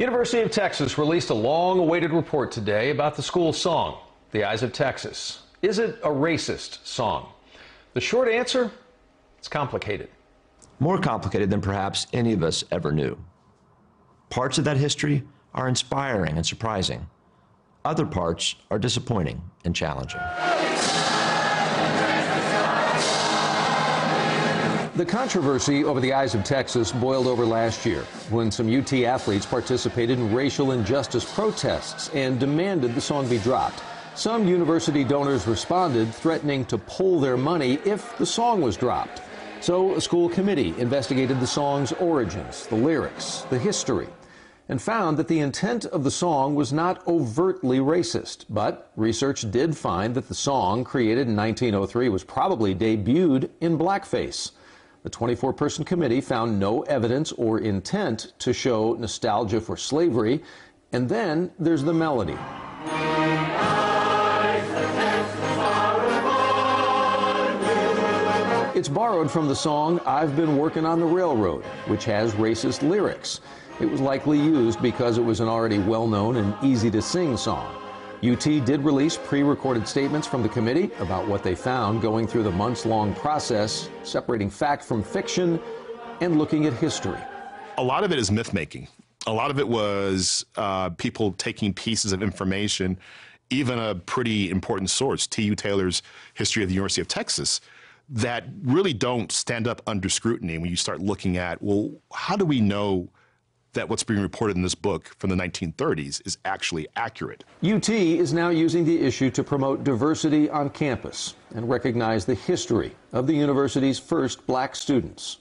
University of Texas released a long awaited report today about the school song, The Eyes of Texas. Is it a racist song? The short answer it's complicated. More complicated than perhaps any of us ever knew. Parts of that history are inspiring and surprising. Other parts are disappointing and challenging. The controversy over the Eyes of Texas boiled over last year when some UT athletes participated in racial injustice protests and demanded the song be dropped. Some university donors responded, threatening to pull their money if the song was dropped. So a school committee investigated the song's origins, the lyrics, the history, and found that the intent of the song was not overtly racist. But research did find that the song, created in 1903, was probably debuted in blackface. The 24 person committee found no evidence or intent to show nostalgia for slavery. And then there's the melody. It's borrowed from the song I've Been Working on the Railroad, which has racist lyrics. It was likely used because it was an already well known and easy to sing song. UT did release pre recorded statements from the committee about what they found going through the months long process, separating fact from fiction and looking at history. A lot of it is myth making. A lot of it was uh, people taking pieces of information, even a pretty important source, T.U. Taylor's History of the University of Texas, that really don't stand up under scrutiny when you start looking at, well, how do we know? That what's being reported in this book from the 1930s is actually accurate. UT is now using the issue to promote diversity on campus and recognize the history of the university's first black students.